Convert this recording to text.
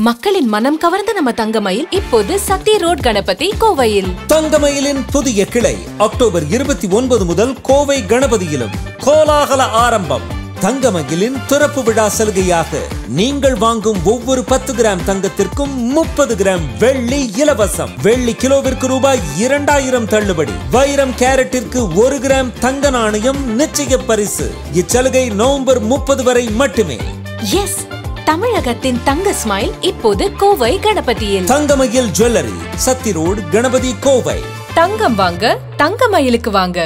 மக்களின் மனம் கவர்ந்த நம்ம தங்கமயில் இப்போது சக்தி ரோட் கணபதி கோவையில். தங்கமயிலின் புதிய கிளை அக்டோபர் இருபத்தி ஒன்பது முதல் கோவை கணபதியிலும். கோலாகல ஆரம்பம். தங்கமயிலின் திறப்பு விழா சலுகையாக நீங்கள் வாங்கும் ஒவ்வொரு பத்து கிராம் தங்கத்திற்கும் முப்பது கிராம் வெள்ளி இலவசம். வெள்ளி கிலோவிற்கு ரூபாய் இரண்டாயிரம் தள்ளுபடி. வைரம் கேரட்டிற்கு ஒரு கிராம் தங்க நாணயம் நிச்சய பரிசு. இச்சலுகை நவம்பர் முப்பது வரை மட்டுமே. எஸ் தமிழகத்தின் தங்க ஸ்மைல் இப்போது Kovai கணபதியில். Thangamayil jewellery Sathy road Ganapathy Kovai. தங்கம் வாங்க தங்கமயிலுக்கு வாங்க.